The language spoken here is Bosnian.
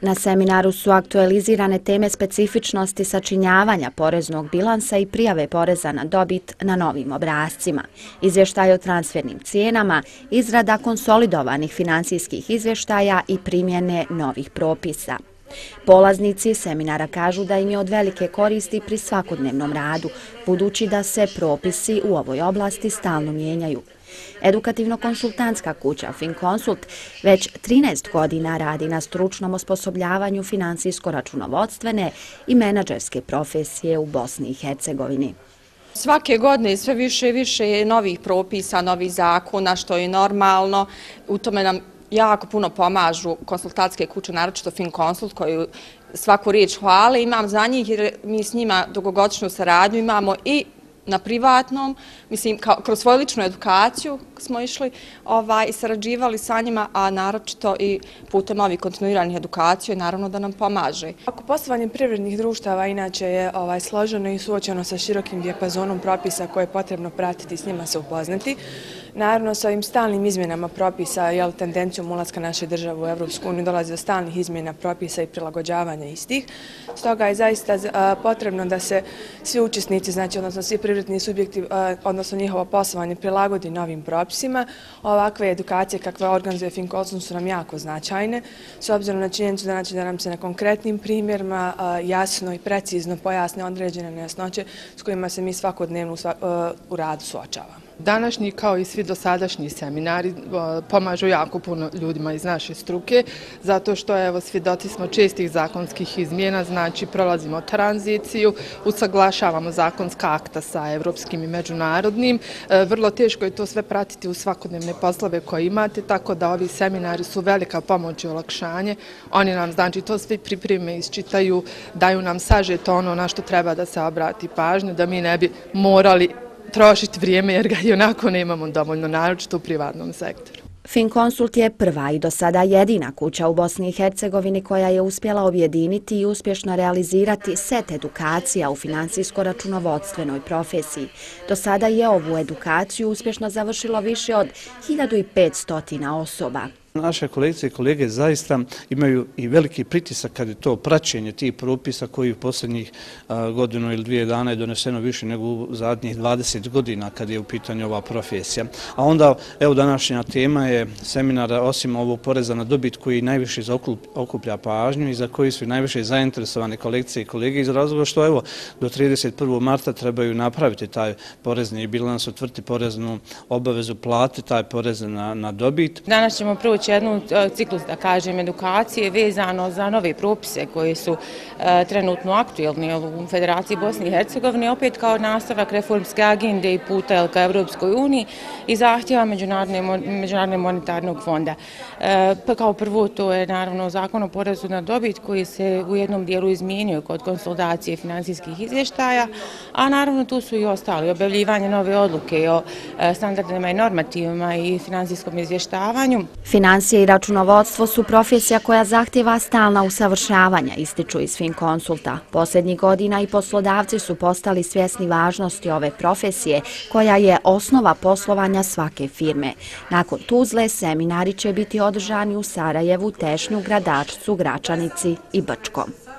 Na seminaru su aktualizirane teme specifičnosti sačinjavanja poreznog bilansa i prijave poreza na dobit na novim obrazcima, izvještaj o transfernim cijenama, izrada konsolidovanih financijskih izvještaja i primjene novih propisa. Polaznici seminara kažu da im je od velike koristi pri svakodnevnom radu, budući da se propisi u ovoj oblasti stalno mijenjaju. Edukativno-konsultantska kuća FinConsult već 13 godina radi na stručnom osposobljavanju finansijsko-računovodstvene i menadžerske profesije u Bosni i Hercegovini. Svake godine sve više i više novih propisa, novih zakona, što je normalno. U tome nam jako puno pomažu konsultatske kuće, naročito FinConsult, koju svaku riječ hvale. Imam za njih jer mi s njima dugogodičnu saradnju imamo i na privatnom, mislim, kroz svoju ličnu edukaciju smo išli ovaj, i sarađivali sa njima, a naročito i putem ovih kontinuiranih edukacija, naravno da nam pomaže. Ako poslovanje privrednih društava inače je ovaj, složeno i suočeno sa širokim dijepazonom propisa koje je potrebno pratiti i s njima se upoznati, Naravno, sa ovim stalnim izmjenama propisa, jel, tendencijom ulaska naše države u Evropsku uniju dolazi do stalnih izmjena propisa i prilagođavanja istih. Stoga je zaista potrebno da se svi učesnici, znači, odnosno svi privredni subjekti, odnosno njihovo poslovanje prilagodi novim propisima. Ovakve edukacije kakve organizuje Finkolson su nam jako značajne, s obzirom na činjenicu da, znači, da nam se na konkretnim primjerima jasno i precizno pojasne određene nejasnoće s kojima se mi svakodnevno u radu suočavamo. Današnji kao i svi dosadašnji seminari e, pomažu jako puno ljudima iz naše struke, zato što evo svjedoci smo čestih zakonskih izmjena, znači prolazimo tranziciju, usaglašavamo zakonska akta sa evropskim i međunarodnim. E, vrlo teško je to sve pratiti u svakodnevne poslove koje imate, tako da ovi seminari su velika pomoć i olakšanje. Oni nam znači to sve pripreme, isčitaju, daju nam sažet ono na što treba da se obrati pažnju, da mi ne bi morali trošiti vrijeme jer ga i onako nemamo dovoljno naročito u privatnom sektoru. FinConsult je prva i do sada jedina kuća u Bosni i Hercegovini koja je uspjela objediniti i uspješno realizirati set edukacija u finansijsko-računovodstvenoj profesiji. Do sada je ovu edukaciju uspješno završilo više od 1500 osoba. Naše kolegice i kolege zaista imaju i veliki pritisak kad je to praćenje tih propisa koji u posljednjih godinu ili dvije dana je doneseno više nego u zadnjih 20 godina kad je u pitanju ova profesija. A onda, evo, današnja tema je seminara osim ovog poreza na dobit koji najviše okuplja pažnju i za koji su najviše zainteresovane kolegice i kolege iz razloga što, evo, do 31. marta trebaju napraviti taj porezni bilans, otvrti poreznu obavezu, plati taj porez na, na dobit. Danas ćemo prvo proći jednu e, ciklus, da kažem, edukacije vezano za nove propise koji su e, trenutno aktuelni u Federaciji Bosne i Hercegovine, opet kao nastavak reformske agende i puta ka Evropskoj uniji i zahtjeva Međunarodne monetarnog fonda. E, pa kao prvo to je naravno zakon o porazu na dobit koji se u jednom dijelu izmijenio kod konsolidacije financijskih izvještaja, a naravno tu su i ostali objavljivanje nove odluke o e, standardima i normativima i financijskom izvještavanju. Financije i računovodstvo su profesija koja zahtjeva stalna usavršavanja, ističu iz FinConsulta. Posljednjih godina i poslodavci su postali svjesni važnosti ove profesije, koja je osnova poslovanja svake firme. Nakon Tuzle, seminari će biti održani u Sarajevu, Tešnju, Gradačcu, Gračanici i Brčkom.